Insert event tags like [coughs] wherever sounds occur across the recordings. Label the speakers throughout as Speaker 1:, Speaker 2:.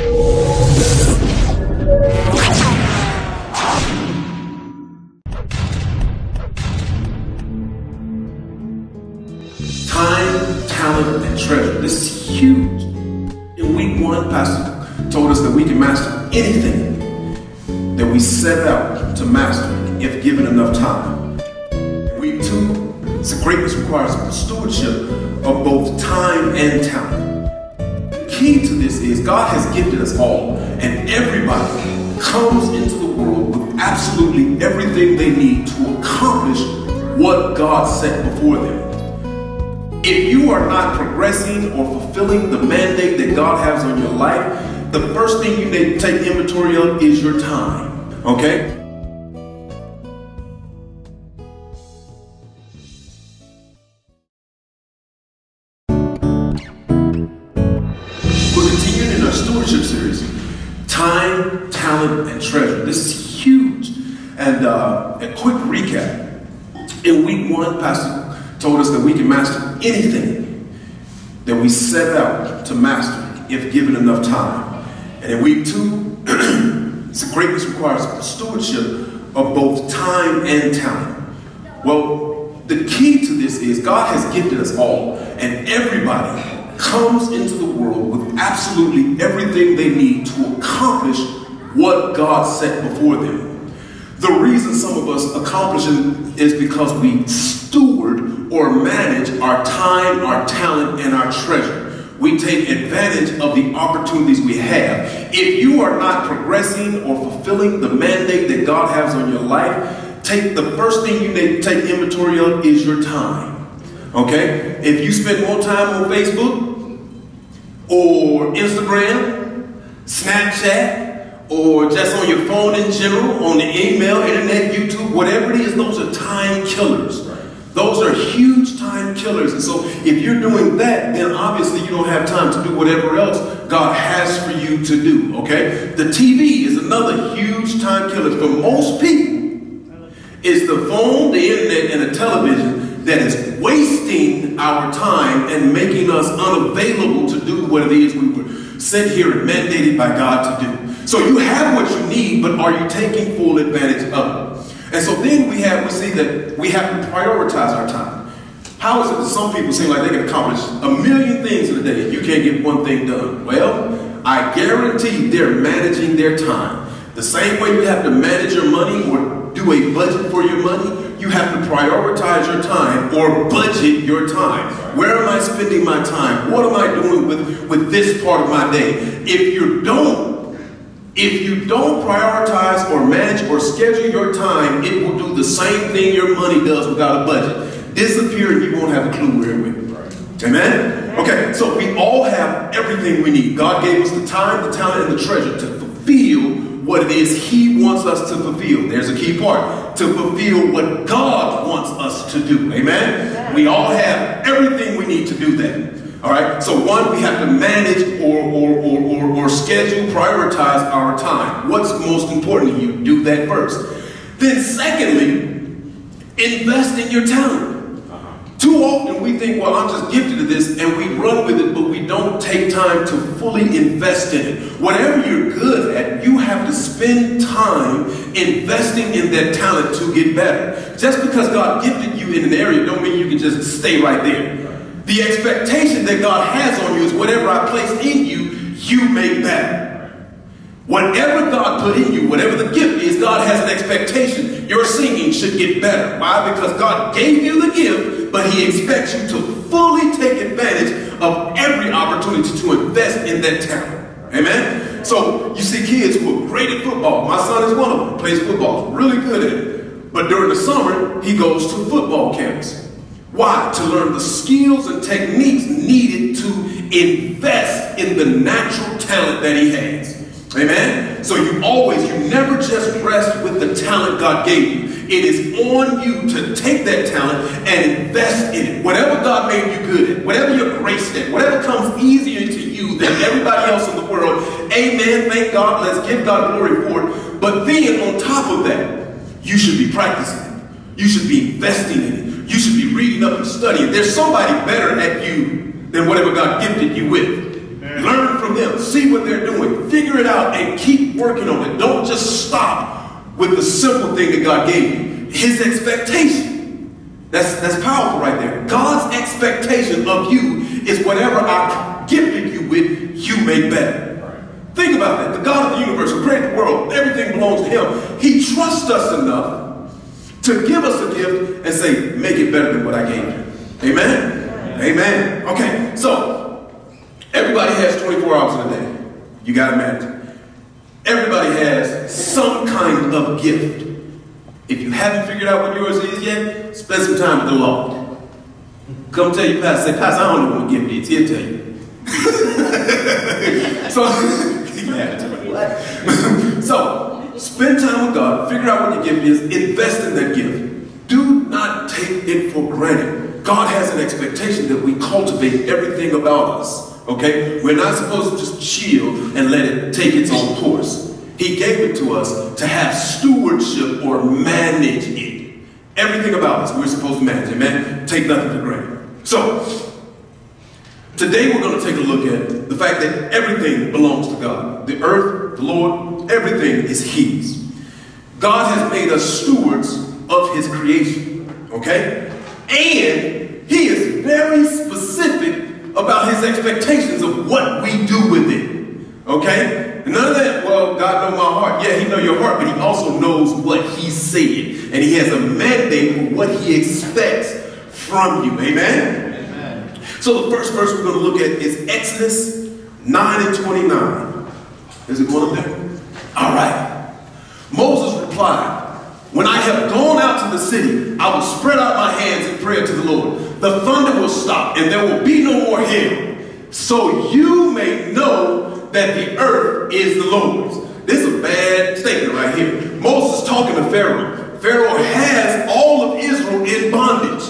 Speaker 1: Time, talent, and treasure. This is huge. In week one, Pastor told us that we can master anything that we set out to master if given enough time. Week two, so greatness requires stewardship of both time and talent. Key to this is God has gifted us all, and everybody comes into the world with absolutely everything they need to accomplish what God set before them. If you are not progressing or fulfilling the mandate that God has on your life, the first thing you need to take inventory of is your time. Okay? Talent, and treasure. This is huge. And uh, a quick recap. In week one, Pastor told us that we can master anything that we set out to master if given enough time. And in week two, [clears throat] so greatness requires stewardship of both time and talent. Well, the key to this is God has gifted us all, and everybody comes into the world with absolutely everything they need to accomplish what God set before them. The reason some of us accomplish it is because we steward or manage our time, our talent, and our treasure. We take advantage of the opportunities we have. If you are not progressing or fulfilling the mandate that God has on your life, take the first thing you need to take inventory of is your time. Okay? If you spend more time on Facebook or Instagram, Snapchat, or just on your phone in general, on the email, internet, YouTube, whatever it is, those are time killers. Those are huge time killers. And so if you're doing that, then obviously you don't have time to do whatever else God has for you to do, okay? The TV is another huge time killer. For most people, it's the phone, the internet, and the television that is wasting our time and making us unavailable to do what it is we were sent here and mandated by God to do. So you have what you need, but are you taking full advantage of it? And so then we have we see that we have to prioritize our time. How is it that some people seem like they can accomplish a million things in a day you can't get one thing done? Well, I guarantee they're managing their time. The same way you have to manage your money or do a budget for your money, you have to prioritize your time or budget your time. Where am I spending my time? What am I doing with, with this part of my day? If you don't if you don't prioritize or manage or schedule your time, it will do the same thing your money does without a budget. Disappear and you won't have a clue where it went. Amen? Okay, so we all have everything we need. God gave us the time, the talent, and the treasure to fulfill what it is He wants us to fulfill. There's a key part. To fulfill what God wants us to do. Amen? We all have everything we need to do that. All right. So one, we have to manage or or, or, or, or schedule, prioritize our time. What's most important to you? Do that first. Then secondly, invest in your talent. Uh-huh. Too often we think, well, I'm just gifted to this, and we run with it, but we don't take time to fully invest in it. Whatever you're good at, you have to spend time investing in that talent to get better. Just because God gifted you in an area don't mean you can just stay right there. The expectation that God has on you is whatever I place in you, you make better. Whatever God put in you, whatever the gift is, God has an expectation. Your singing should get better. Why? Because God gave you the gift, but He expects you to fully take advantage of every opportunity to invest in that talent. Amen? So you see kids who are great at football. My son is one of them, plays football, really good at it. But during the summer, he goes to football camps. Why? To learn the skills and techniques needed to invest in the natural talent that he has. Amen? So you always, you never just rest with the talent God gave you. It is on you to take that talent and invest in it. Whatever God made you good at, whatever you're graced at, whatever comes easier to you than everybody else in the world, amen, thank God, let's give God glory for it. But then on top of that, you should be practicing it. You should be investing in it. You should be reading up and studying. There's somebody better at you than whatever God gifted you with. Learn from from them. See what they're doing. Figure it out and keep working on it. Don't just stop with the simple thing that God gave you. His expectation. That's, that's powerful right there. God's expectation of you is whatever I gifted you with, you make better. Think about that. The God of the universe who created the world, everything belongs to him. He trusts us enough to give us a gift and say, make it better than what I gave you. Amen? Amen. Okay, so everybody has 24 hours in a day. You got to imagine. Everybody has some kind of gift. If you haven't figured out what yours is yet, spend some time with the Lord. Come tell you, Pastor, say, Pastor, I don't know what gift is. He'll tell you. [laughs] so, [laughs] [laughs] so, spend time with God, figure out what your gift is, invest in that gift. Do not take it for granted. God has an expectation that we cultivate everything about us. Okay? We're not supposed to just chill and let it take its own course. He gave it to us to have stewardship or manage it. Everything about us we're supposed to manage. Amen? Take nothing for granted. So, Today we're going to take a look at the fact that everything belongs to God. The earth, the Lord, everything is His. God has made us stewards of His creation. Okay? And He is very specific about His expectations of what we do with it. Okay? None of that, well, God knows my heart. Yeah, He knows your heart, but He also knows what He said. And He has a mandate for what He expects from you. Amen? So the first verse we're going to look at is Exodus 9 and 29. Is it going up there? All right. Moses replied, When I have gone out to the city, I will spread out my hands in prayer to the Lord. The thunder will stop, and there will be no more hail. So you may know that the earth is the Lord's. This is a bad statement right here. Moses talking to Pharaoh. Pharaoh has all of Israel in bondage.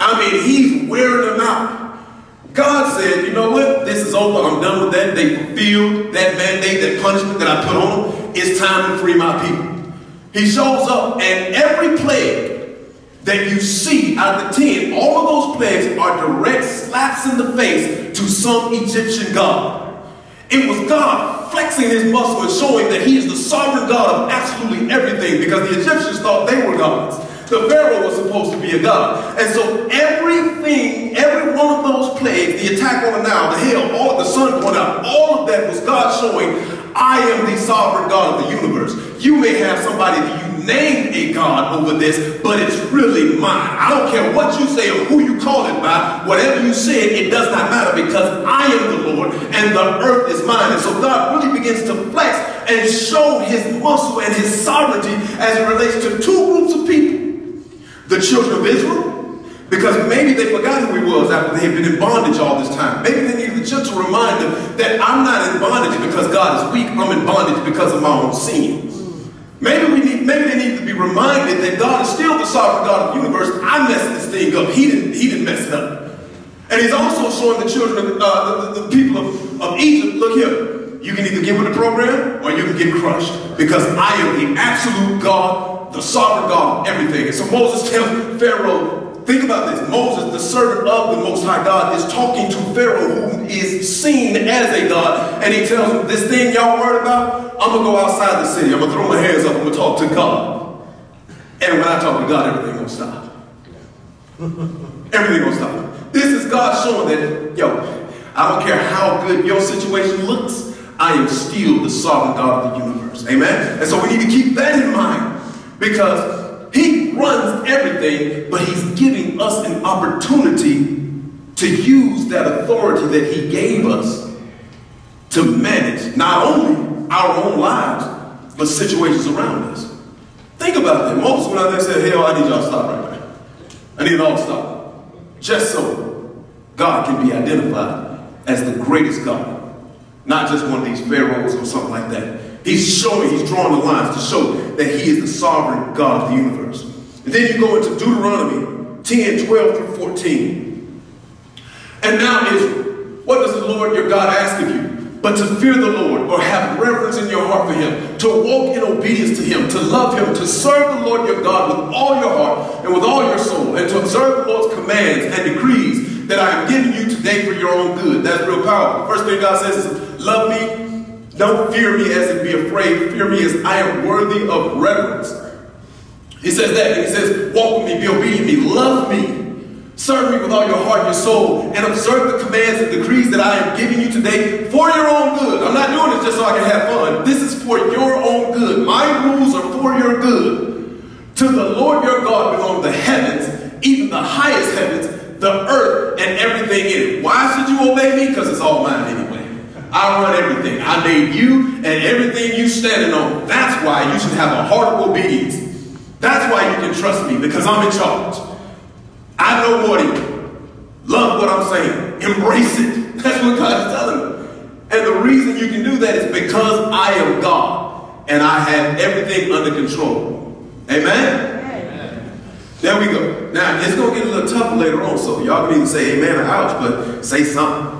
Speaker 1: I mean, he's wearing them out. God said, you know what? This is over. I'm done with that. They fulfilled that mandate, that punishment that I put on them. It's time to free my people. He shows up, and every plague that you see out of the ten, all of those plagues are direct slaps in the face to some Egyptian god. It was God flexing his muscle and showing that he is the sovereign God of absolutely everything because the Egyptians thought they were gods. The Pharaoh was supposed to be a god. And so everything, every one of those plagues, the attack on the Nile, the hail, all the sun going out, all of that was God showing, I am the sovereign God of the universe. You may have somebody that you name a God over this, but it's really mine. I don't care what you say or who you call it by. Whatever you say, it does not matter because I am the Lord and the earth is mine. And so God really begins to flex and show his muscle and his sovereignty as it relates to two groups of people the children of Israel because maybe they forgot who he was after they had been in bondage all this time. Maybe they needed a gentle reminder that I'm not in bondage because God is weak. I'm in bondage because of my own sins. Maybe we need, maybe they need to be reminded that God is still the sovereign God of the universe. I messed this thing up. He didn't, he didn't mess it up. And he's also showing the children, of, uh, the, the, people of, of Egypt, look here, you can either get with the program or you can get crushed because I am the absolute God the sovereign God, everything. And so Moses tells Pharaoh, think about this. Moses, the servant of the Most High God, is talking to Pharaoh, who is seen as a God. And he tells him, this thing y'all worried about, I'm going to go outside the city. I'm going to throw my hands up. I'm going to talk to God. And when I talk to God, everything going to stop. everything going to stop. This is God showing that, yo, I don't care how good your situation looks, I am still the sovereign God of the universe. Amen? And so we need to keep that in mind because he runs everything, but he's giving us an opportunity to use that authority that he gave us to manage not only our own lives, but situations around us. Think about that. Moses went out there and said, hell, I need y'all to stop right now. I need it all to stop. Just so God can be identified as the greatest God. Not just one of these pharaohs or something like that. He's showing, he's drawing the lines to show that he is the sovereign God of the universe. And then you go into Deuteronomy 10, 12 through 14. And now Israel, what does the Lord your God ask of you? But to fear the Lord or have reverence in your heart for him, to walk in obedience to him, to love him, to serve the Lord your God with all your heart and with all your soul, and to observe the Lord's commands and decrees that I am giving you today for your own good. That's real powerful. First thing God says is, love me. Don't fear me as in be afraid. Fear me as I am worthy of reverence. He says that. And he says, walk with me, be obedient to me, love me. Serve me with all your heart and your soul, and observe the commands and decrees that I am giving you today for your own good. I'm not doing this just so I can have fun. This is for your own good. My rules are for your good. To the Lord your God belong the heavens, even the highest heavens, the earth, and everything in it. Why should you obey me? Because it's all mine anyway. I run everything. I made you and everything you standing on. That's why you should have a heart of obedience. That's why you can trust me, because I'm in charge. I know than you. Love what I'm saying. Embrace it. [laughs] That's what God is telling me. And the reason you can do that is because I am God and I have everything under control. Amen? There we go. Now, it's going to get a little tough later on, so y'all can either say amen or ouch, but say something.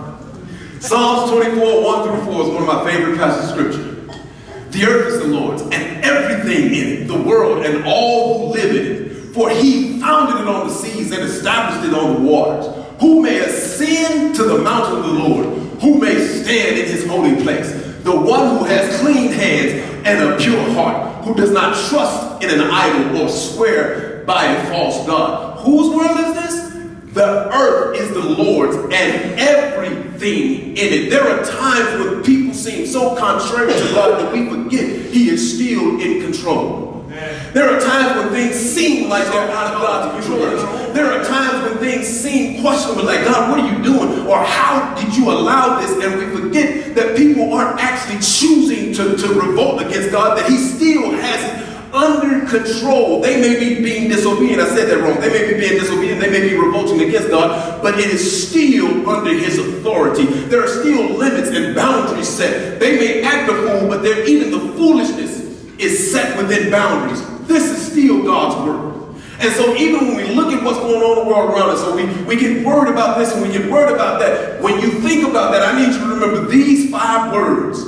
Speaker 1: Psalms 24, 1 through 4 is one of my favorite passages of scripture. The earth is the Lord's and everything in it, the world and all who live in it. For he founded it on the seas and established it on the waters. Who may ascend to the mountain of the Lord? Who may stand in his holy place? The one who has clean hands and a pure heart, who does not trust in an idol or swear by a false God. Whose world is this? The earth is the Lord's and everything in it. There are times when people seem so contrary to God that we forget He is still in control. There are times when things seem like they're out of God's control. There are times when things seem questionable, like, God, what are you doing? Or how did you allow this? And we forget that people aren't actually choosing to, to revolt against God, that He still has under control. They may be being disobedient. I said that wrong. They may be being disobedient. They may be revolting against God, but it is still under his authority. There are still limits and boundaries set. They may act a fool, but even the foolishness is set within boundaries. This is still God's word. And so even when we look at what's going on in the world around us, so we, we get worried about this and we get worried about that, when you think about that, I need you to remember these five words.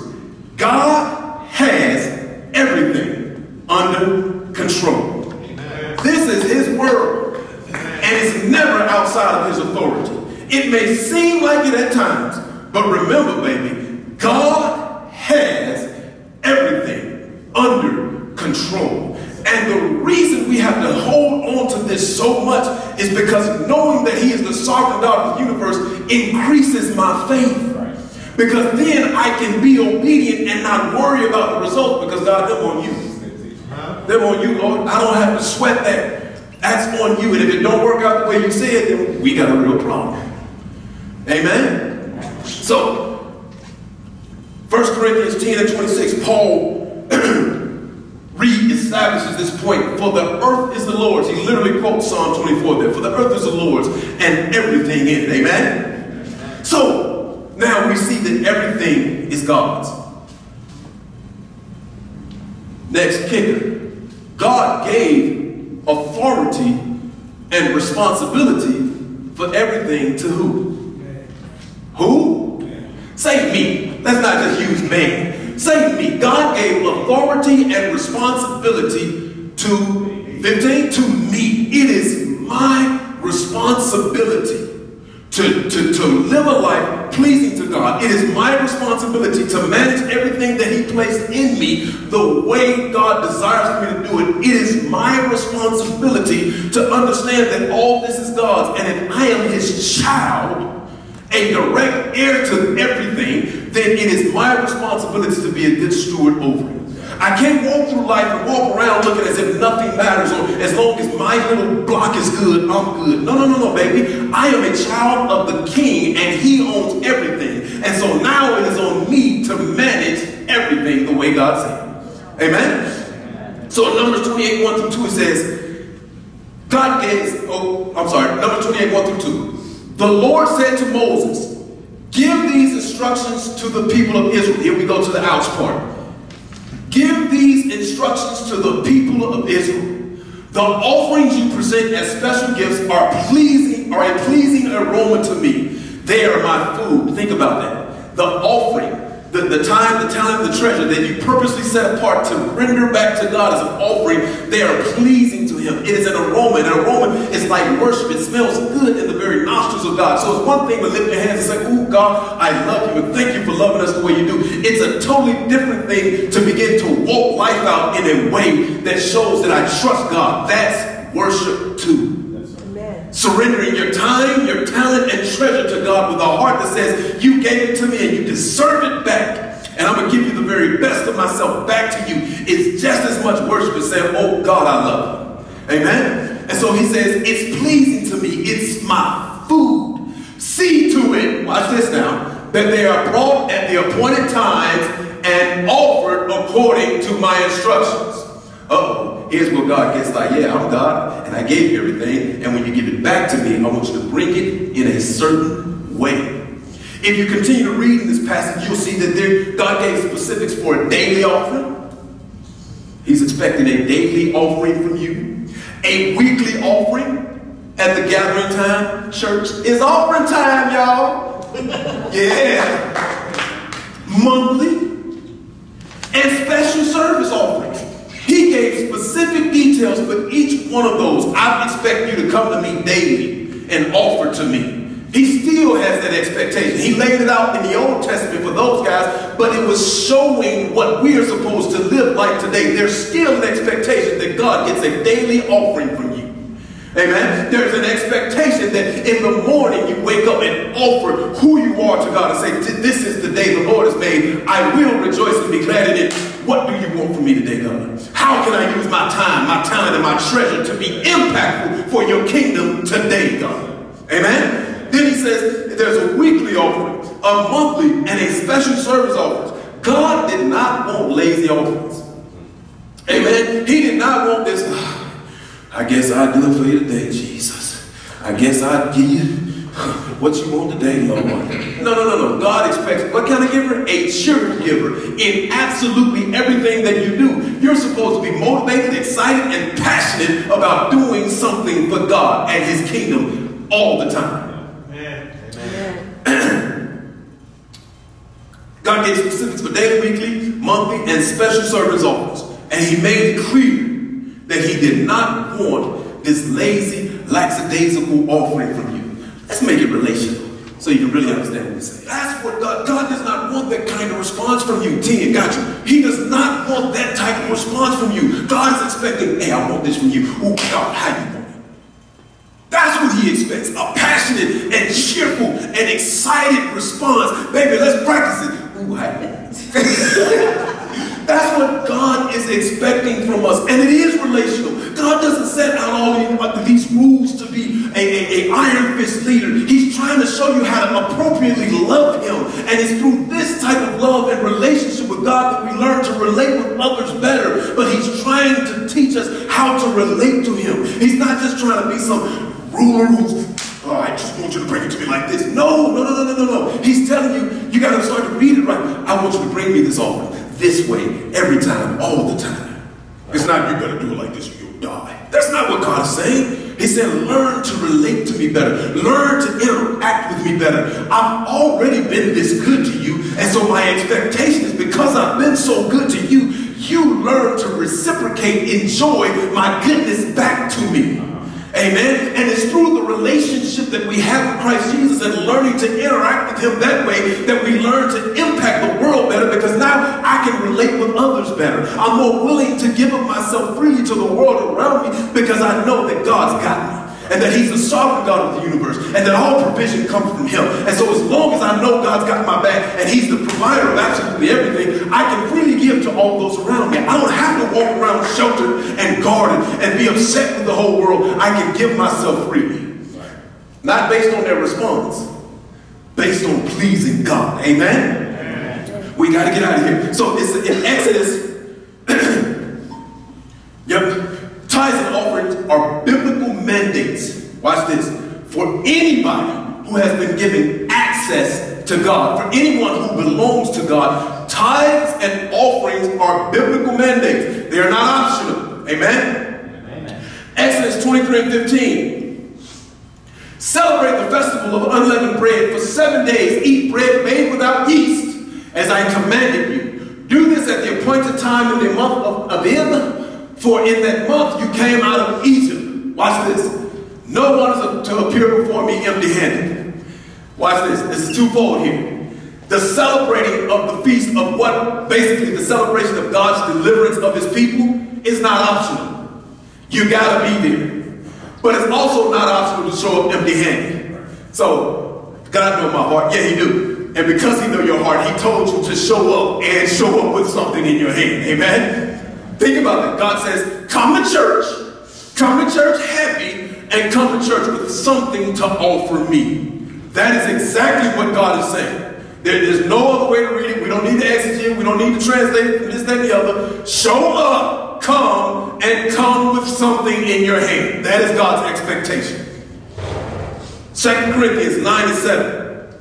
Speaker 1: God has everything under control. Amen. This is his word. And it's never outside of his authority. It may seem like it at times, but remember, baby, God has everything under control. And the reason we have to hold on to this so much is because knowing that He is the sovereign God of the universe increases my faith. Because then I can be obedient and not worry about the results because God, them on you. Them on you, Lord. I don't have to sweat that. That's on you. And if it don't work out the way you said, then we got a real problem. Amen? So, 1 Corinthians 10 and 26, Paul [clears throat] re-establishes this point. For the earth is the Lord's. He literally quotes Psalm 24 there. For the earth is the Lord's and everything in it. Amen? So, now we see that everything is God's. Next kicker. God gave authority and responsibility for everything to who? Who? Say me. Let's not just use man. Say me. God gave authority and responsibility to 15 to me. It is my responsibility to, to, to live a life pleasing to God. It is my responsibility to manage everything that He placed in me the way God desires me to do it. It is my responsibility to understand that all this is God's. And if I am His child, a direct heir to everything, then it is my responsibility to be a good steward over it. I can't walk through life and walk around looking as if nothing matters or as long as my little block is good, I'm good. No, no, no, no, baby. I am a child of the king and he owns everything. And so now it is on me to manage everything the way God said. Amen? So Numbers 28, 1 through 2, it says, God gave, oh, I'm sorry, Numbers 28, 1 through 2. The Lord said to Moses, Give these instructions to the people of Israel. Here we go to the ouch part. Give these instructions to the people of Israel. The offerings you present as special gifts are pleasing, are a pleasing aroma to me. They are my food. Think about that. The offering, the, the time, the talent, the treasure that you purposely set apart to render back to God as an offering, they are pleasing Him. It is an aroma. And an aroma is like worship. It smells good in the very nostrils of God. So it's one thing to lift your hands and say, Oh God, I love you and thank you for loving us the way you do. It's a totally different thing to begin to walk life out in a way that shows that I trust God. That's worship too. Surrendering your time, your talent, and treasure to God with a heart that says, You gave it to me and you deserve it back and I'm going to give you the very best of myself back to you. It's just as much worship as saying, oh God, I love you. Amen? And so he says, it's pleasing to me. It's my food. See to it, watch this now, that they are brought at the appointed times and offered according to my instructions. oh, here's where God gets like, yeah, I'm God, and I gave you everything, and when you give it back to me, I want you to bring it in a certain way. If you continue to read in this passage, you'll see that there, God gave specifics for a daily offering. He's expecting a daily offering from you. A weekly offering at the gathering time. Church is offering time, y'all. [laughs] yeah. Monthly and special service offerings. He gave specific details for each one of those. I expect you to come to me daily and offer to me. He still has that expectation. He laid it out in the Old Testament for those guys, but it was showing what we are supposed to live like today. There's still an expectation that God gets a daily offering from you. Amen. There's an expectation that in the morning you wake up and offer who you are to God and say, This is the day the Lord has made. I will rejoice and be glad in it. What do you want from me today, God? How can I use my time, my talent, and my treasure to be impactful for your kingdom today, God? Amen. Then he says there's a weekly offering, a monthly, and a special service offering. God did not want lazy offerings. Amen. He did not want this. Ah, I guess I'll do it for you today, Jesus. I guess I'll give you [laughs] what you want today, Lord. No, no, no, no. God expects what kind of giver? A cheerful giver in absolutely everything that you do. You're supposed to be motivated, excited, and passionate about doing something for God and His kingdom all the time. God gave specifics for daily, weekly, monthly, and special service offers. And he made it clear that he did not want this lazy, lackadaisical offering from you. Let's make it relational so you can really understand what we say. That's what God, God does not want that kind of response from you. Tia, got you. He does not want that type of response from you. God is expecting, hey, I want this from you. Oh, God, how you want it? That's what he expects. A passionate and cheerful and excited response. Baby, let's practice it. [laughs] That's what God is expecting from us. And it is relational. God doesn't set out all these rules to be a, a, a, iron fist leader. He's trying to show you how to appropriately love him. And it's through this type of love and relationship with God that we learn to relate with others better. But he's trying to teach us how to relate to him. He's not just trying to be some ruler who's oh, I just want you to bring it to me like this. No, no, no, no, no, no, no. He's telling you, you got to start to read it right. I want you to bring me this offering this way, every time, all the time. It's not you got to do it like this or you'll die. That's not what God is saying. He said, learn to relate to me better. Learn to interact with me better. I've already been this good to you, and so my expectation is because I've been so good to you, you learn to reciprocate, enjoy my goodness back to me. Amen. And it's through the relationship that we have with Christ Jesus and learning to interact with him that way that we learn to impact the world better because now I can relate with others better. I'm more willing to give of myself freely to the world around me because I know that God's got me and that he's the sovereign God of the universe, and that all provision comes from him. And so as long as I know God's got my back, and he's the provider of absolutely everything, I can freely give to all those around me. I don't have to walk around sheltered and guarded and be upset with the whole world. I can give myself freely. Not based on their response, based on pleasing God. Amen? Amen. We got to get out of here. So it's in Exodus. [coughs] yep. Tithes and offerings are biblical mandates, watch this, for anybody who has been given access to God, for anyone who belongs to God. Tithes and offerings are biblical mandates. They are not optional. Amen? Amen. Exodus 23 and 15. Celebrate the festival of unleavened bread for seven days. Eat bread made without yeast, as I commanded you. Do this at the appointed time in the month of Abib For in that month you came out of Egypt. Watch this. No one is to appear before me empty handed. Watch this. This is twofold here. The celebrating of the feast of what, basically, the celebration of God's deliverance of his people is not optional. You gotta be there. But it's also not optional to show up empty handed. So, God know my heart. Yeah, he do. And because he know your heart, he told you to show up and show up with something in your hand. Amen? Think about that. God says, come to church, come to church happy, and come to church with something to offer me. That is exactly what God is saying. There is no other way to read it. We don't need to exegete. We don't need to translate this, that, and the other. Show up, come, and come with something in your hand. That is God's expectation. 2 Corinthians 9 and 7.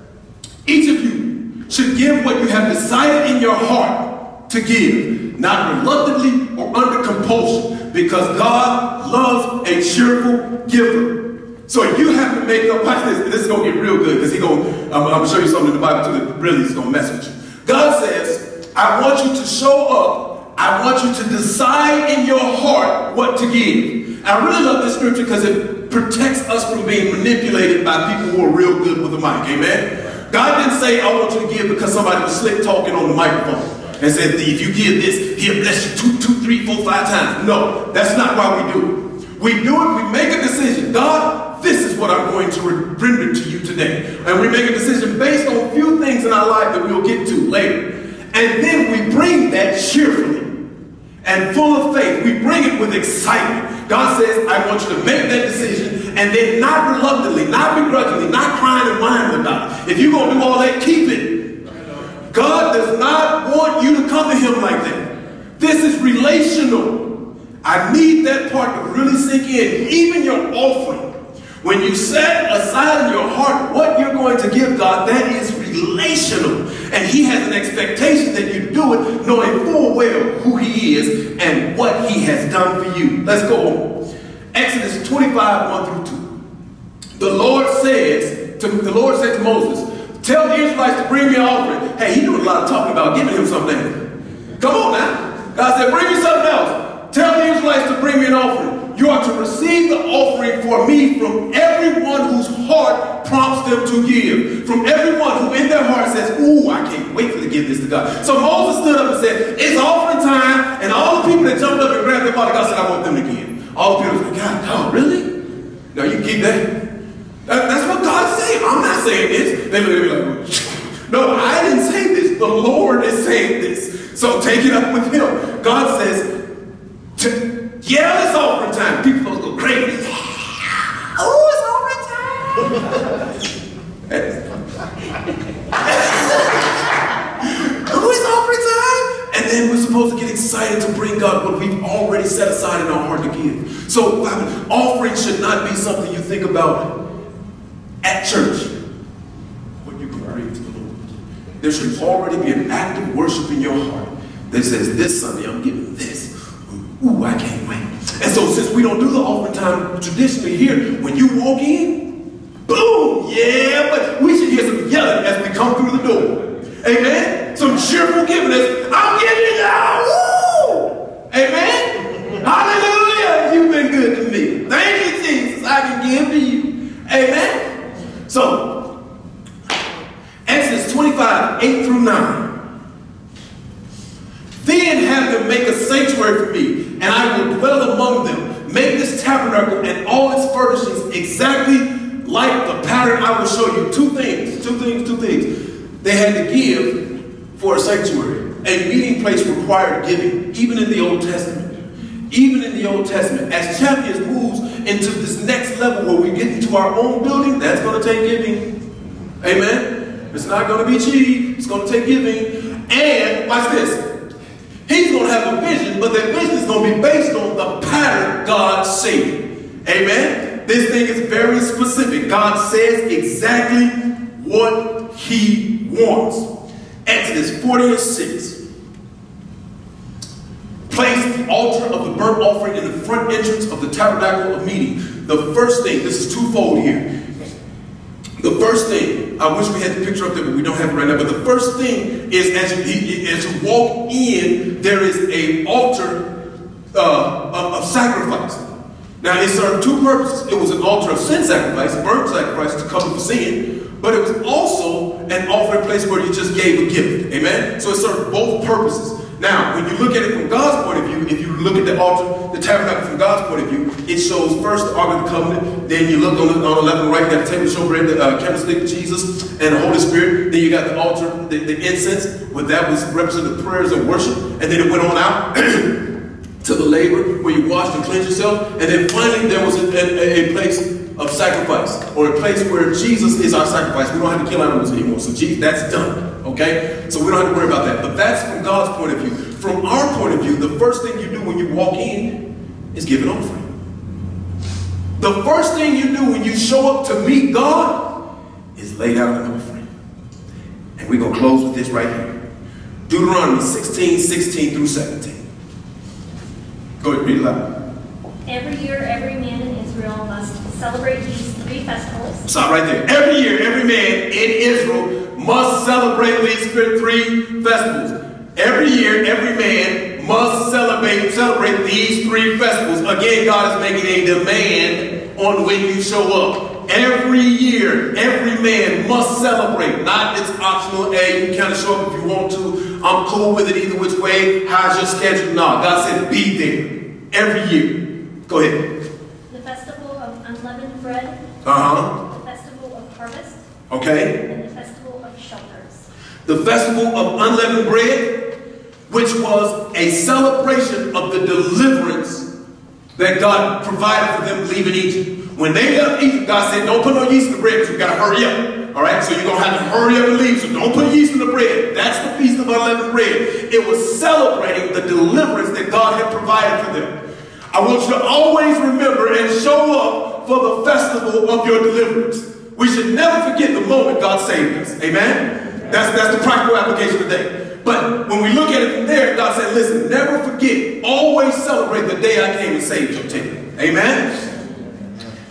Speaker 1: Each of you should give what you have decided in your heart to give, not reluctantly or under compulsion, because God loves a cheerful giver. So you have to make up, watch this, this is going to get real good because he's going I'm, I'm going to show you something in the Bible too that really is going to mess with you. God says, I want you to show up. I want you to decide in your heart what to give. I really love this scripture because it protects us from being manipulated by people who are real good with the mic. Amen? God didn't say, I want you to give because somebody was slick talking on the microphone and said, if you give this, he'll bless you two, two, three, four, five times. No, that's not why we do it. We do it, we make a decision. God, this is what I'm going to render to you today. And we make a decision based on a few things in our life that we'll get to later. And then we bring that cheerfully and full of faith. We bring it with excitement. God says, I want you to make that decision and then not reluctantly, not begrudgingly, not crying and whining about it. If you're going to do all that, keep it. God does not want you to come to him like that. This is relational. I need that part to really sink in. Even your offering. When you set aside in your heart what you're going to give God, that is relational. And He has an expectation that you do it knowing full well who He is and what He has done for you. Let's go on. Exodus 25, 1 through 2. The Lord says, to, the Lord said to Moses, Tell the Israelites to bring me an offering. Hey, he doing a lot of talking about giving him something. Come on now. God said, bring me something else. Tell the Israelites to bring me an offering. You are to receive the offering for me from everyone whose heart prompts them to give. From everyone who in their heart says, Ooh, I can't wait to give this to God. So Moses stood up and said, It's offering time. And all the people that jumped up and grabbed their body, God said, I want them to give. All the people said, God, God, really? No, you keep that. that. That's what God's saying. I'm not saying this. They look at me like, No, I didn't say this. The Lord is saying this. So take it up with him. God says, to yeah, it's offering time. People supposed to go crazy. Yeah. Oh, it's offering time. [laughs] oh, it's offering time. And then we're supposed to get excited to bring God what we've already set aside in our heart to give. So offering should not be something you think about at church. What you can to the Lord. There should already be an act of worship in your heart that says, this Sunday I'm giving this. Ooh, I can't wait. And so since we don't do the offering time traditionally here, when you walk in, boom, yeah, but we should hear some yelling as we come through the door. Amen? Some cheerful giving us, I'm giving you Woo! Amen? Hallelujah. You've been good to me. Thank you, Jesus. I can give to you. Amen? So, Exodus 25, 8 through 9. Then have them make a sanctuary for me and I will dwell among them. Make this tabernacle and all its furnishings exactly like the pattern I will show you. Two things, two things, two things. They had to give for a sanctuary. A meeting place required giving, even in the Old Testament. Even in the Old Testament. As Champions moves into this next level where we get into our own building, that's going to take giving. Amen? It's not going to be cheap. It's going to take giving. And, watch this, He's going to have a vision, but that vision is going to be based on the pattern God said. Amen? This thing is very specific. God says exactly what he wants. Exodus 40 and 6. Place the altar of the burnt offering in the front entrance of the tabernacle of meeting. The first thing, this is twofold here. The first thing, I wish we had the picture up there, but we don't have it right now. But the first thing is as you, as you walk in, there is a altar uh, of, sacrifice. Now, it served two purposes. It was an altar of sin sacrifice, burnt sacrifice to cover for sin, but it was also an offering place where you just gave a gift. Amen? So it served both purposes. Now, when you look at it from God's point of view, if you look at the altar, the tabernacle from God's point of view, it shows first the Ark of the Covenant, then you look on the, on the left and right, you got the table show bread, the uh, candlestick, Jesus, and the Holy Spirit. Then you got the altar, the, the incense, where that was represented the prayers of worship, and then it went on out. [clears throat] to the laver, where you wash and cleanse yourself. And then finally, there was a, a, a, place of sacrifice or a place where Jesus is our sacrifice. We don't have to kill animals anymore. So Jesus, that's done. Okay? So we don't have to worry about that. But that's from God's point of view. From our point of view, the first thing you do when you walk in is give an offering. The first thing you do when you show up to meet God is lay down an offering. And we're going to close with this right here. Deuteronomy 16, 16 through 17. Go ahead, read it loud.
Speaker 2: Every year, every man in Israel must celebrate these three festivals.
Speaker 1: Stop right there. Every year, every man in Israel must celebrate these three festivals. Every year, every man must celebrate celebrate these three festivals. Again, God is making a demand on when you show up. Every year, every man must celebrate. Not it's optional. Hey, you kind of show up if you want to. I'm cool with it either which way. How's your schedule? No, God said be there every year. Go ahead.
Speaker 2: The festival of unleavened bread.
Speaker 1: Uh-huh.
Speaker 2: The festival of harvest.
Speaker 1: Okay.
Speaker 2: And the festival of shelters.
Speaker 1: The festival of unleavened bread, which was a celebration of the deliverance that God provided for them leaving Egypt. When they left Egypt, God said, don't put no yeast in the bread because you got to hurry up. All right, so you're going to have to hurry up and leave. So don't put yeast in the bread. That's the Feast of Unleavened Bread. It was celebrating the deliverance that God had provided for them. I want you to always remember and show up for the festival of your deliverance. We should never forget the moment God saved us. Amen? That's, that's the practical application today. But when we look at it from there, God said, listen, never forget, always celebrate the day I came and saved your table. Amen?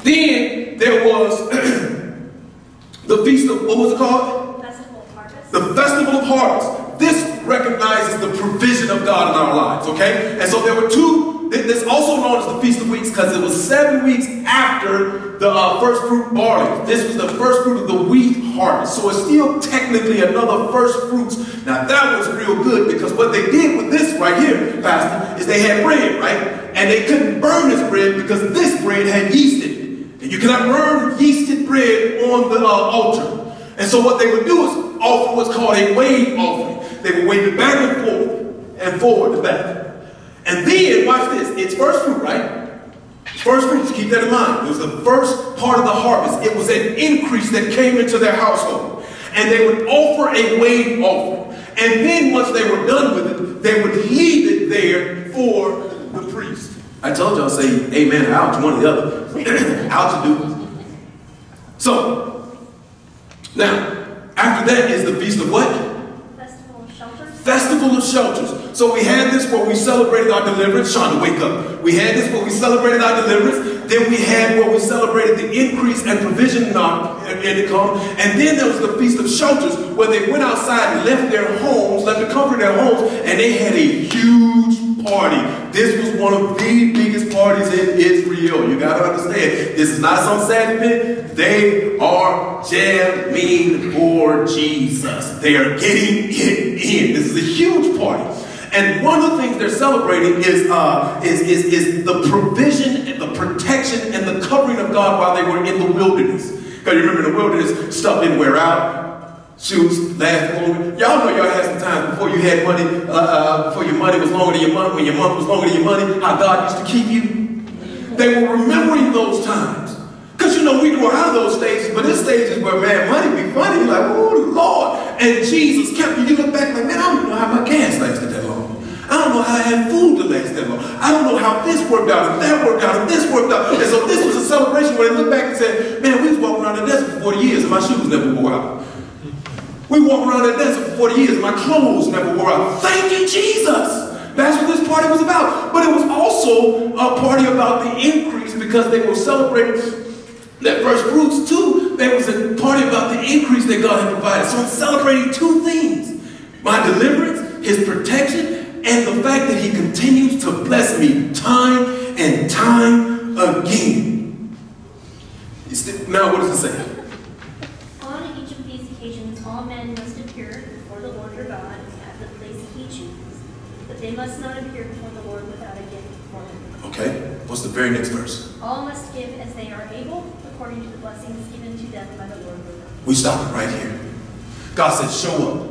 Speaker 1: Then there was [clears throat] the feast of, what was it called?
Speaker 2: Festival of Harvest.
Speaker 1: The Festival of Harvest. This recognizes the provision of God in our lives, okay? And so there were two this also known as the Feast of Weeks because it was seven weeks after the uh, first fruit barley. This was the first fruit of the wheat harvest. So it's still technically another first fruits. Now that was real good because what they did with this right here, Pastor, is they had bread, right? And they couldn't burn this bread because this bread had yeast in it. And you cannot burn yeasted bread on the uh, altar. And so what they would do is offer what's called a wave offering. They would wave it back and forth and forward to back. And then, watch this, it's first fruit, right? First fruits, keep that in mind. It was the first part of the harvest. It was an increase that came into their household. And they would offer a wave offering. And then once they were done with it, they would leave it there for the priest. I told y'all say amen out one or the other. [clears throat] out to do. So, now, after that is the feast of what? Festival of Shelters. Festival of Shelters. So we had this where we celebrated our deliverance. Sean, wake up. We had this where we celebrated our deliverance. Then we had where we celebrated the increase and provision in our income. And then there was the Feast of Shelters where they went outside and left their homes, left the comfort of their homes, and they had a huge party. This was one of the biggest parties in Israel. You got to understand. This is not some sad event. They are jamming for Jesus. They are getting it in. This is a huge party. And one of the things they're celebrating is, uh, is, is, is the provision and the protection and the covering of God while they were in the wilderness. Because you remember in the wilderness, stuff didn't wear out. Shoes last longer. Y'all know y'all had some time before you had money, uh, uh, before your money was longer than your month, when your month was longer than your money, how God used to keep you. They were remembering those times. Because you know, we go out of those stages, but this stage is where, man, money be funny. You're like, oh, Lord. And Jesus kept you. You look back like, man, I don't know how my gas lasted that long. I don't know how I had food to last that long. I don't know how this worked out, and that worked out, and this worked out. And so this was a celebration where they look back and said, man, we was walking around the desert for 40 years, and my shoes never wore out. We walked around the desert for 40 years, and my clothes never wore out. Thank you, Jesus. That's what this party was about. But it was also a party about the increase because they were celebrating that first fruits too. There was a party about the increase that God had provided. So I'm celebrating two things. My deliverance, his protection, and the fact that he continues to bless me time and time again. Now, what does it say?
Speaker 2: On each of these occasions, all men must appear before the Lord your God at the place he chooses, but they must not appear before the Lord without a gift for him.
Speaker 1: Okay, what's the very next verse?
Speaker 2: All must give as they are able, according to the blessings given to them by the Lord your God.
Speaker 1: We stop it right here. God said, show up.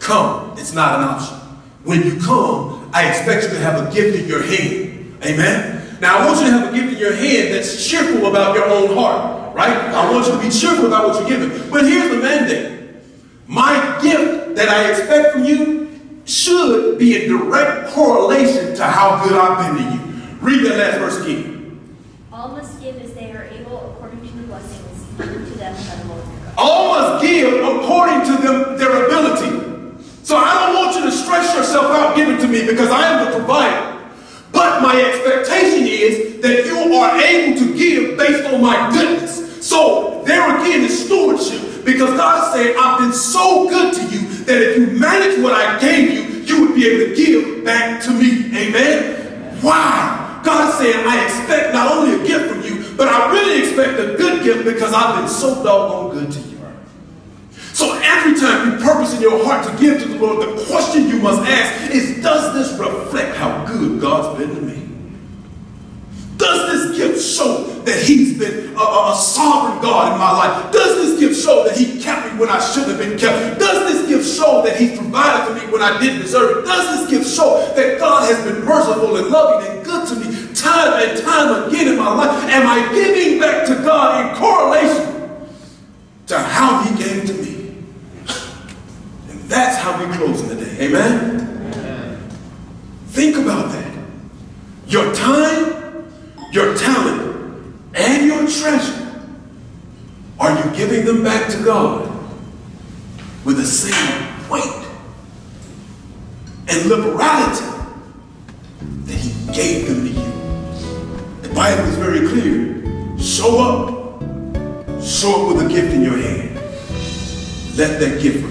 Speaker 1: Come. It's not an option. When you come, I expect you to have a gift in your hand. Amen? Now, I want you to have a gift in your hand that's cheerful about your own heart, right? I want you to be cheerful about what you're giving. But here's the mandate. My gift that I expect from you should be in direct correlation to how good I've been to you. Read that last verse again.
Speaker 2: All must give as they are able, according to the blessings given to them by the Lord.
Speaker 1: All must give according to them, their ability. So I don't want you to stress yourself out giving to me because I am the provider. But my expectation is that you are able to give based on my goodness. So there again is stewardship because God said, I've been so good to you that if you manage what I gave you, you would be able to give back to me. Amen? Wow. God said, I expect not only a gift from you, but I really expect a good gift because I've been so doggone good to you. So every time you purpose in your heart to give to the Lord, the question you must ask is, does this reflect how good God's been to me? Does this gift show that he's been a, a, sovereign God in my life? Does this gift show that he kept me when I should have been kept? Does this gift show that he provided for me when I didn't deserve it? Does this gift show that God has been merciful and loving and good to me time and time again in my life? Am I giving back to God in correlation to how he gave to me? That's how we close in the day. Amen? Amen? Think about that. Your time, your talent, and your treasure. Are you giving them back to God with the same weight and liberality that He gave them to you? The Bible is very clear. Show up. Show up with a gift in your hand. Let that gift